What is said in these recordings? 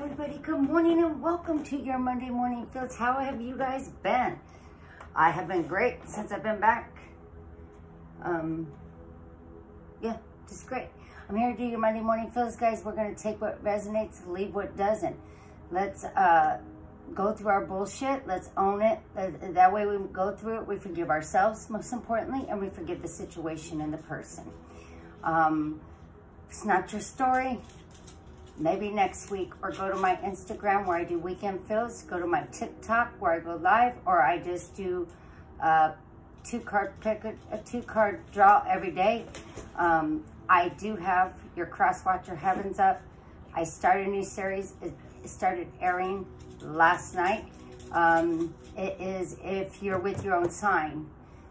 everybody. Good morning and welcome to your Monday Morning Feels. How have you guys been? I have been great since I've been back. Um, yeah, just great. I'm here to do your Monday Morning Feels, guys. We're going to take what resonates, leave what doesn't. Let's uh, go through our bullshit. Let's own it. That way we go through it. We forgive ourselves, most importantly, and we forgive the situation and the person. Um, it's not your story maybe next week or go to my Instagram where I do weekend fills, go to my TikTok where I go live or I just do uh, two card pick a, a, two card draw every day. Um, I do have your Crosswatcher Heavens up. I started a new series. It started airing last night. Um, it is if you're with your own sign.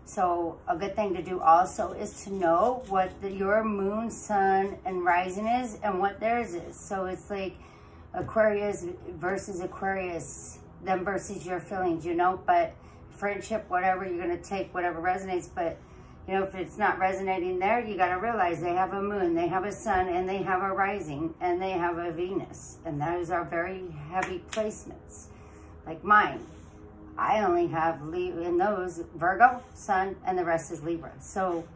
So a good thing to do also is to know what the, your moon, sun, and rising is and what theirs is. So it's like Aquarius versus Aquarius, them versus your feelings, you know, but friendship, whatever, you're going to take whatever resonates. But, you know, if it's not resonating there, you got to realize they have a moon, they have a sun, and they have a rising, and they have a Venus. And those are very heavy placements, like mine. I only have in those Virgo, Sun, and the rest is Libra. So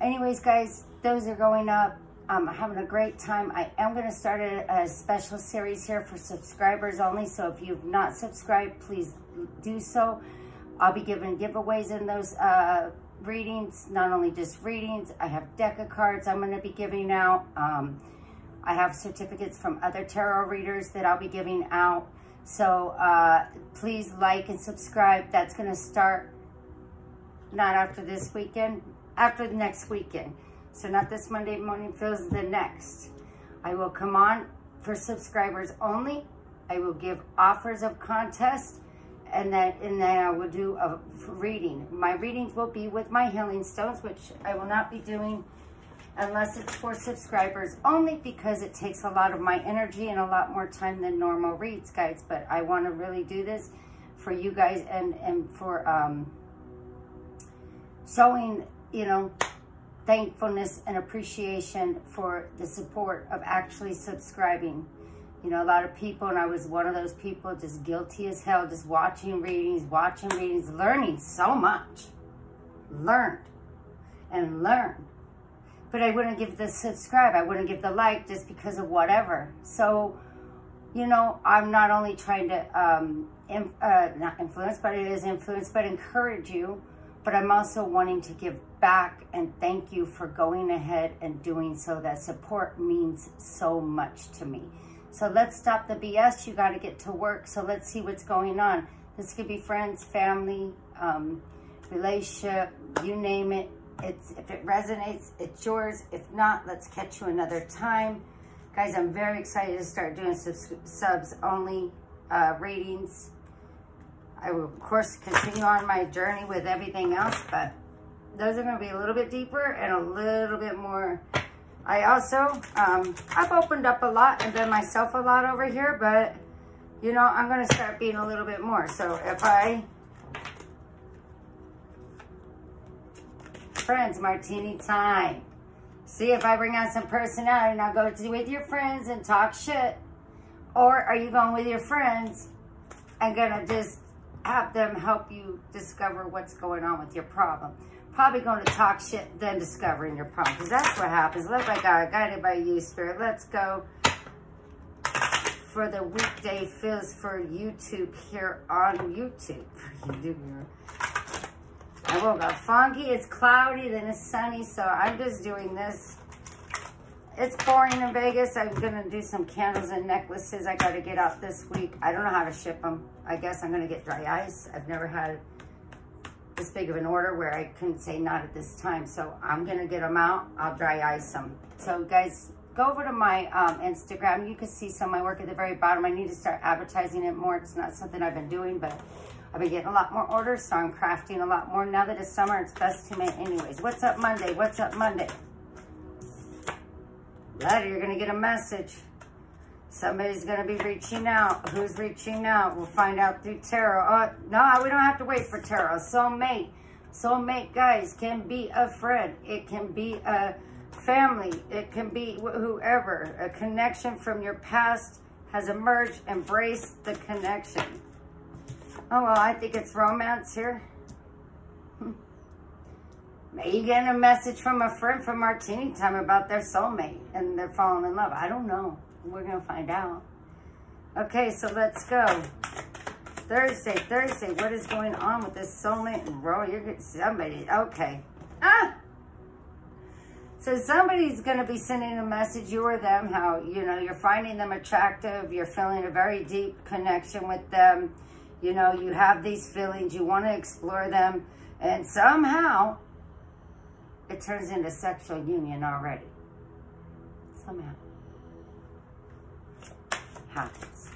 anyways, guys, those are going up. I'm having a great time. I am going to start a, a, special series here for subscribers only. So if you've not subscribed, please do so. I'll be giving giveaways in those uh, readings, not only just readings. I have deck of cards I'm going to be giving out. Um, I have certificates from other tarot readers that I'll be giving out. So uh, please like and subscribe. That's going to start not after this weekend, after the next weekend. So not this Monday morning feels the next. I will come on for subscribers only. I will give offers of contest and then and then I will do a reading. My readings will be with my healing stones, which I will not be doing unless it's for subscribers only because it takes a lot of my energy and a lot more time than normal reads, guys. But I want to really do this for you guys and, and for um, showing, you know, thankfulness and appreciation for the support of actually subscribing. You know, a lot of people, and I was one of those people, just guilty as hell, just watching readings, watching readings, learning so much. Learned and learned but I wouldn't give the subscribe. I wouldn't give the like just because of whatever. So, you know, I'm not only trying to, um, in, uh, not influence, but it is influence, but encourage you. But I'm also wanting to give back and thank you for going ahead and doing so. That support means so much to me. So let's stop the BS. You got to get to work. So let's see what's going on. This could be friends, family, um, relationship, you name it it's If it resonates, it's yours. If not, let's catch you another time. Guys, I'm very excited to start doing subs, subs only uh, ratings. I will, of course, continue on my journey with everything else, but those are going to be a little bit deeper and a little bit more. I also, um, I've opened up a lot and done myself a lot over here, but, you know, I'm going to start being a little bit more. So if I friends, martini time. See if I bring out some personality. Now go to with your friends and talk shit. Or are you going with your friends and gonna just have them help you discover what's going on with your problem? Probably going to talk shit, then discovering your problem. Because that's what happens. Look like God, guided by you, Spirit. Let's go for the weekday feels for YouTube here on YouTube. I woke up funky. It's cloudy, then it's sunny, so I'm just doing this. It's pouring in Vegas. I'm going to do some candles and necklaces I got to get out this week. I don't know how to ship them. I guess I'm going to get dry ice. I've never had this big of an order where I couldn't say not at this time. So I'm going to get them out. I'll dry ice them. So guys, go over to my um, Instagram. You can see some of my work at the very bottom. I need to start advertising it more. It's not something I've been doing, but I've been getting a lot more orders, so I'm crafting a lot more. Now that it's summer, it's best to make anyways. What's up Monday? What's up Monday? Later, you're going to get a message. Somebody's going to be reaching out. Who's reaching out? We'll find out through tarot. Oh, no, we don't have to wait for tarot. Soulmate. Soulmate, guys, can be a friend. It can be a family. It can be whoever. A connection from your past has emerged. Embrace the connection. Oh, well, I think it's romance here. Maybe getting a message from a friend from Martini time about their soulmate and they're falling in love. I don't know. We're going to find out. Okay, so let's go. Thursday, Thursday, what is going on with this soulmate and? You're getting somebody. Okay. Ah! So somebody's going to be sending a message, you or them, how, you know, you're finding them attractive. You're feeling a very deep connection with them. You know, you have these feelings. You want to explore them. And somehow, it turns into sexual union already. Somehow. Happens.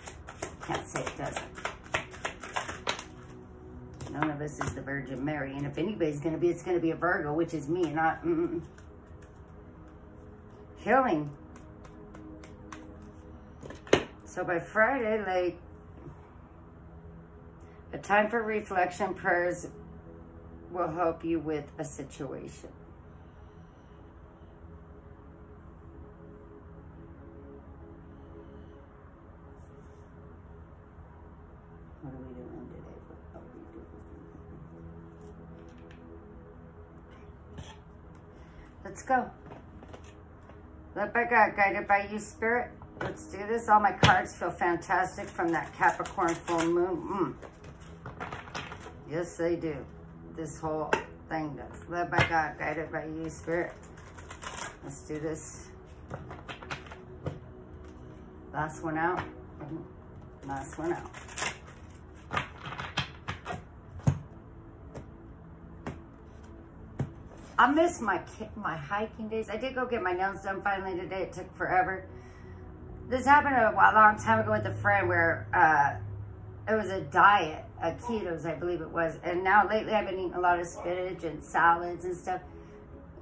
Can't say it doesn't. None of us is the Virgin Mary. And if anybody's going to be, it's going to be a Virgo, which is me, not... Mm -mm. Healing. So by Friday, like, a time for reflection prayers will help you with a situation. What are we doing today? What are we doing? Let's go. Led by God, guided by you, Spirit. Let's do this. All my cards feel fantastic from that Capricorn full moon. Mm. Yes, they do. This whole thing does. Led by God, guided by you, Spirit. Let's do this. Last one out. Last one out. I miss my my hiking days. I did go get my nails done finally today. It took forever. This happened a, long time ago with a friend where uh, it was a diet, Uh, a ketos, I believe it was. And now lately I've been eating a lot of spinach and salads and stuff.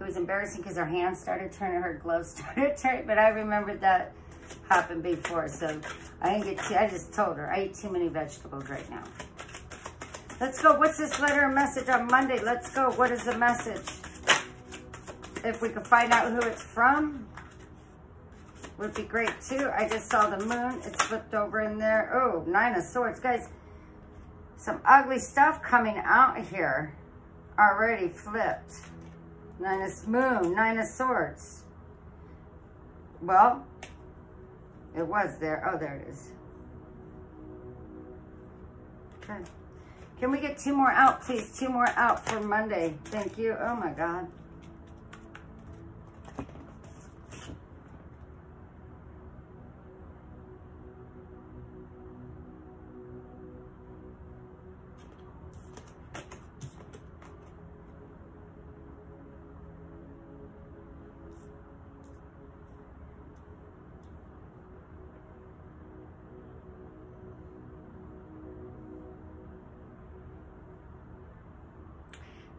It was embarrassing because her hands started turning, her gloves started turning, but I remembered that happened before. So I didn't get to, I just told her I eat too many vegetables right now. Let's go. What's this letter and message on Monday? Let's go. What is the message? if we could find out who it's from, would be great too. I just saw the moon. It's flipped over in there. Oh, nine of swords. Guys, some ugly stuff coming out here. Already flipped. Nine of moon, nine of swords. Well, it was there. Oh, there it is. Okay. Can we get two more out, please? Two more out for Monday. Thank you. Oh, my God.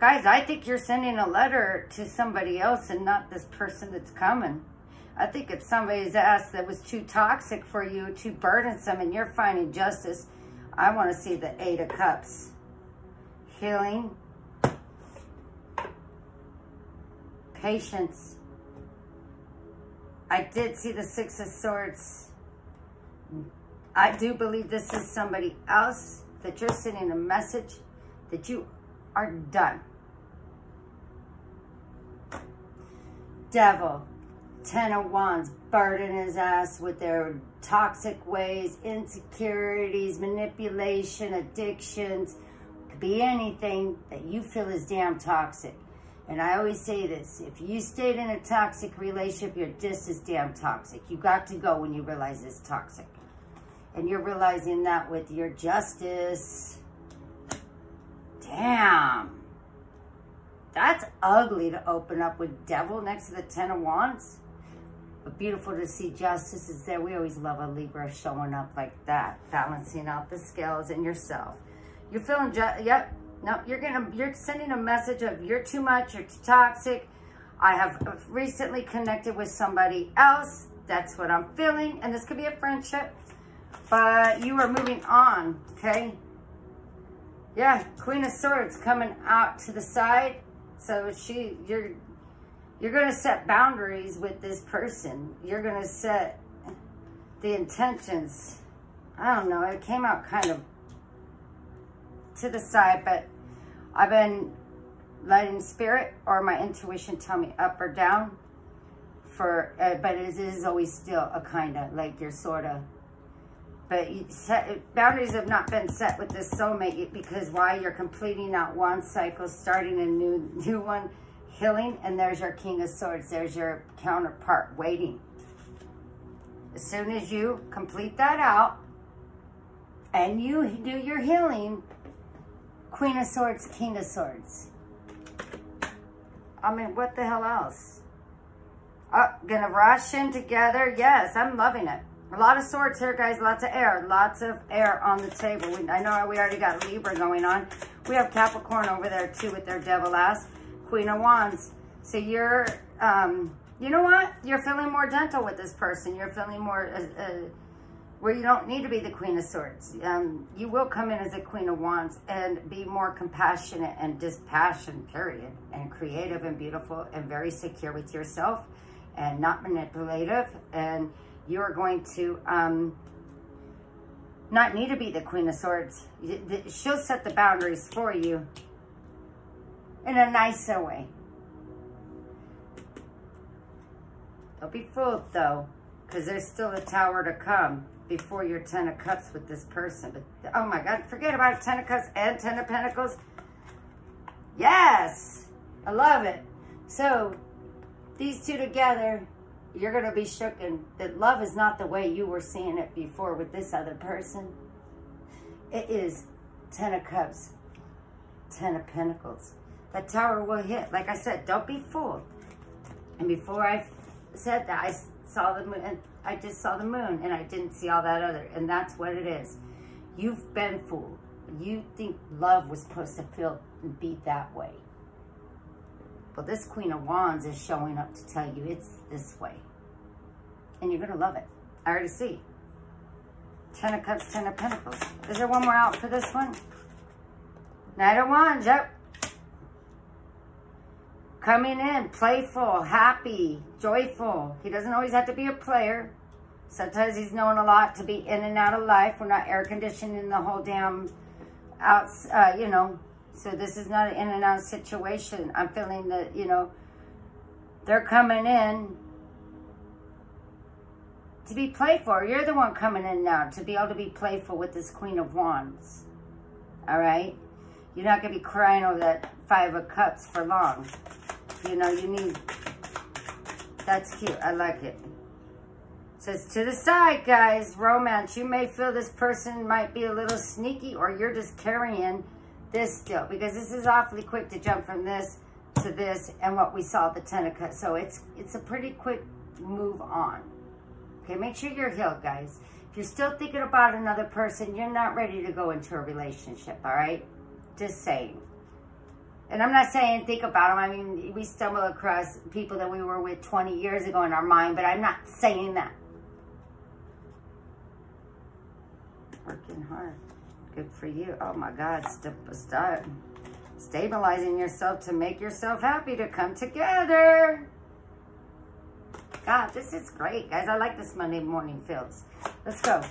Guys, I think you're sending a letter to somebody else and not this person that's coming. I think it's somebody's ass that was too toxic for you, too burdensome, and you're finding justice. I want to see the Eight of Cups. Healing. Patience. I did see the Six of Swords. I do believe this is somebody else that you're sending a message that you are done. Devil, ten of wands, burden his ass with their toxic ways, insecurities, manipulation, addictions. Could be anything that you feel is damn toxic. And I always say this, if you stayed in a toxic relationship, you're just as damn toxic. You got to go when you realize it's toxic. And you're realizing that with your justice. Damn. That's ugly to open up with devil next to the ten of wands. But beautiful to see justice is there. We always love a Libra showing up like that, balancing out the scales in yourself. You're feeling, yep, no, you're gonna, you're sending a message of you're too much, you're too toxic. I have recently connected with somebody else. That's what I'm feeling. And this could be a friendship, but you are moving on, okay? Yeah, Queen of Swords coming out to the side. So she, you're, you're going to set boundaries with this person. You're going to set the intentions, I don't know, it came out kind of to the side, but I've been letting spirit or my intuition tell me up or down for, uh, but it is always still a kind of, like you're sort of, but set, boundaries have not been set with this soulmate because why you're completing out one cycle, starting a new, new one, healing, and there's your King of Swords. There's your counterpart waiting. As soon as you complete that out and you do your healing, Queen of Swords, King of Swords. I mean, what the hell else? Oh, gonna rush in together. Yes, I'm loving it. A lot of swords here, guys. Lots of air. Lots of air on the table. We, I know we already got Libra going on. We have Capricorn over there, too, with their devil ass. Queen of Wands. So you're, um, you know what? You're feeling more gentle with this person. You're feeling more, uh, uh, where you don't need to be the Queen of Swords. Um, you will come in as a Queen of Wands and be more compassionate and dispassionate, period. And creative and beautiful and very secure with yourself and not manipulative. And you're going to um, not need to be the Queen of Swords. She'll set the boundaries for you in a nicer way. Don't be fooled though, because there's still a tower to come before your Ten of Cups with this person. But oh my God, forget about Ten of Cups and Ten of Pentacles. Yes, I love it. So these two together, you're going to be shook and that love is not the way you were seeing it before with this other person. It is Ten of Cups, Ten of Pentacles that tower will hit. Like I said, don't be fooled. And before I said that, I saw the moon, and I just saw the moon, and I didn't see all that other, and that's what it is. You've been fooled. You think love was supposed to feel and be that way. But this Queen of Wands is showing up to tell you it's this way. And you're going to love it. I already see. Ten of Cups, Ten of Pentacles. Is there one more out for this one? Knight of Wands, yep. Coming in, playful, happy, joyful. He doesn't always have to be a player. Sometimes he's known a lot to be in and out of life. We're not air conditioning the whole damn out, uh, you know. So this is not an in and out situation. I'm feeling that, you know, they're coming in to be playful. You're the one coming in now to be able to be playful with this Queen of Wands. All right? You're not going to be crying over that Five of Cups for long. You know, you need... That's cute. I like it. Says to the side, guys. Romance. You may feel this person might be a little sneaky or you're just carrying this still. Because this is awfully quick to jump from this to this and what we saw, the Ten of Cups. So it's, it's a pretty quick move on. Okay, make sure you're healed, guys. If you're still thinking about another person, you're not ready to go into a relationship, all right? Just saying. And I'm not saying think about them. I mean, we stumble across people that we were with 20 years ago in our mind, but I'm not saying that. Working hard. Good for you. Oh my God, step start stabilizing yourself to make yourself happy to come together. God, this is great, guys. I like this Monday morning feels. Let's go.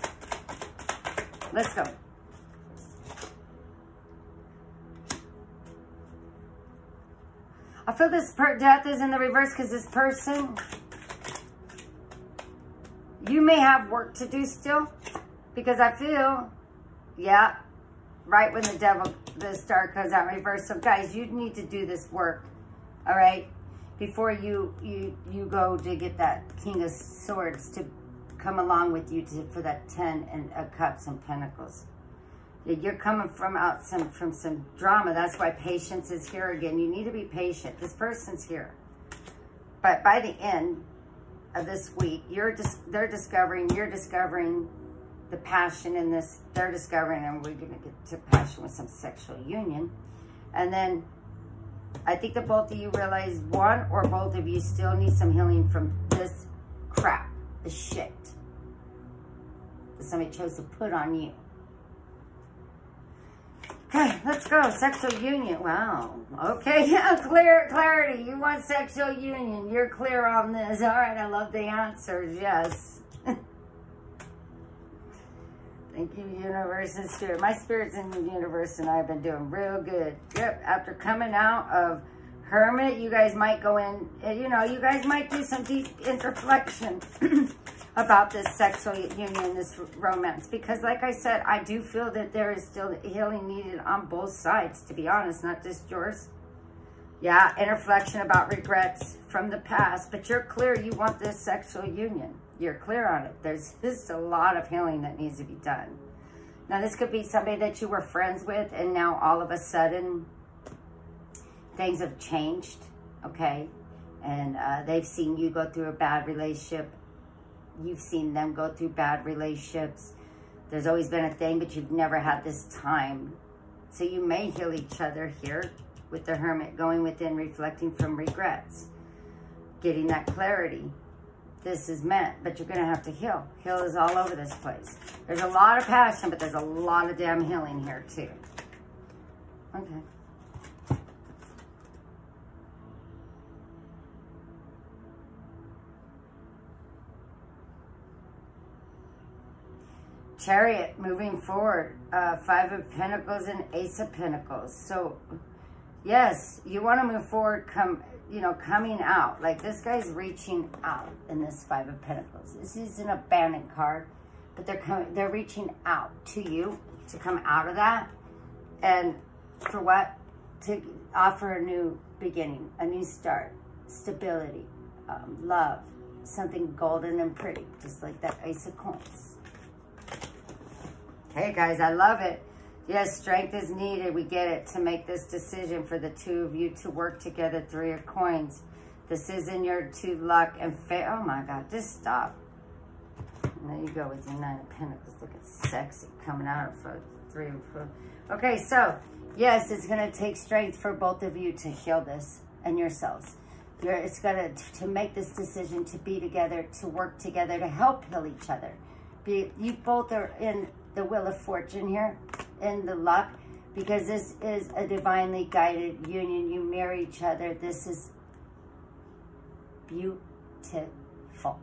Let's go. I feel this death is in the reverse because this person, you may have work to do still because I feel, yeah, right when the devil, the star comes out reverse. So guys, you need to do this work, all right, before you you you go to get that King of Swords to come along with you to, for that Ten and uh, Cups and Pentacles. You're coming from out some from some drama. That's why patience is here again. You need to be patient. This person's here. But by the end of this week, you're just they're discovering, you're discovering the passion in this. They're discovering, and we're going to get to passion with some sexual union. And then I think that both of you realize one or both of you still need some healing from this crap, the shit that somebody chose to put on you. Okay, let's go. Sexual union. Wow. Okay, yeah, clear clarity. You want sexual union. You're clear on this. All right, I love the answers. Yes. Thank you, universe and spirit. My spirit's in the universe and I've been doing real good. Yep, after coming out of Hermit, you guys might go in, eh, you know, you guys might do some deep introspection about this sexual union, this romance. Because like I said, I do feel that there is still healing needed on both sides, to be honest, not just yours. Yeah, interflection about regrets from the past, but you're clear you want this sexual union. You're clear on it. There's just a lot of healing that needs to be done. Now, this could be somebody that you were friends with, and now all of a sudden, things have changed, okay? And uh, they've seen you go through a bad relationship. You've seen them go through bad relationships. There's always been a thing, but you've never had this time. So you may heal each other here with the hermit, going within, reflecting from regrets, getting that clarity. This is meant, but you're going to have to heal. Heal is all over this place. There's a lot of passion, but there's a lot of damn healing here too. Okay. Chariot, moving forward. Uh, five of Pentacles and Ace of Pentacles. So yes, you want to move forward, come, you know, coming out. Like this guy's reaching out in this Five of Pentacles. This is an abandoned card, but they're coming, they're reaching out to you to come out of that. And for what? To offer a new beginning, a new start, stability, um, love, something golden and pretty, just like that Ace of Coins. Hey guys, I love it. Yes, strength is needed. We get it to make this decision for the two of you to work together. Three of coins. This is in your two luck and fate. Oh my God, just stop. And there you go with your nine of pentacles. Look at sexy coming out of three of Okay, so yes, it's going to take strength for both of you to heal this and yourselves. You're, it's going to, to make this decision to be together, to work together, to help heal each other. Be, you both are in the wheel of fortune here in the luck because this is a divinely guided union. You marry each other. This is beautiful.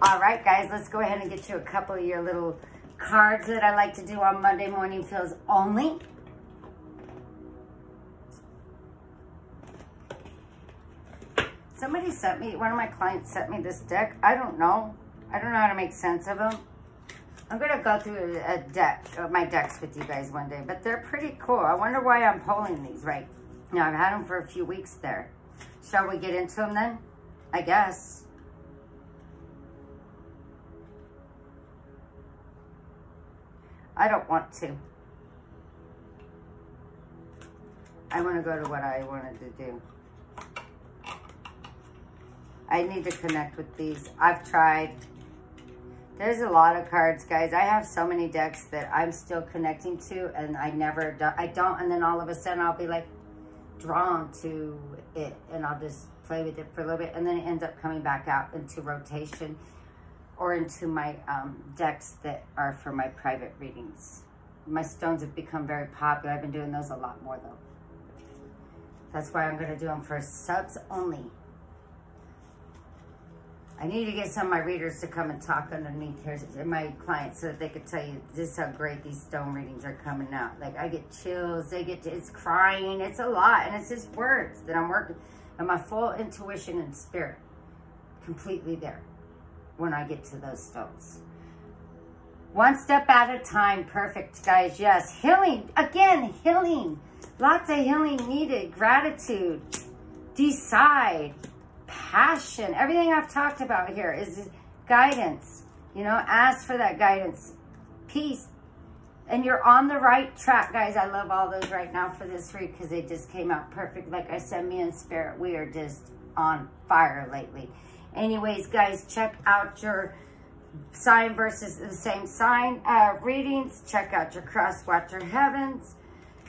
All right, guys, let's go ahead and get you a couple of your little cards that I like to do on Monday Morning Feels only. Somebody sent me, one of my clients sent me this deck. I don't know. I don't know how to make sense of them. I'm going to go through a deck, uh, my decks with you guys one day, but they're pretty cool. I wonder why I'm pulling these right now. I've had them for a few weeks there. Shall we get into them then? I guess. I don't want to. I want to go to what I wanted to do. I need to connect with these. I've tried. There's a lot of cards, guys. I have so many decks that I'm still connecting to and I never, do, I don't, and then all of a sudden I'll be like drawn to it and I'll just play with it for a little bit and then it ends up coming back out into rotation or into my um, decks that are for my private readings. My stones have become very popular. I've been doing those a lot more though. That's why I'm going to do them for subs only. I need to get some of my readers to come and talk underneath here, my clients, so that they could tell you just how great these stone readings are coming out. Like, I get chills, they get, to, it's crying, it's a lot, and it's just words that I'm working, and my full intuition and spirit completely there when I get to those stones. One step at a time, perfect, guys, yes. Healing, again, healing. Lots of healing needed, gratitude, decide, passion. Everything I've talked about here is guidance. You know, ask for that guidance, peace. And you're on the right track, guys. I love all those right now for this read because they just came out perfect. Like I said, me and Spirit, we are just on fire lately. Anyways, guys, check out your sign versus the same sign uh, readings. Check out your cross watcher heavens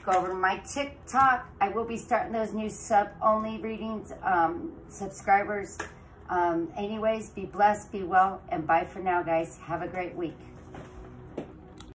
go over to my TikTok. I will be starting those new sub-only readings, um, subscribers. Um, anyways, be blessed, be well, and bye for now, guys. Have a great week.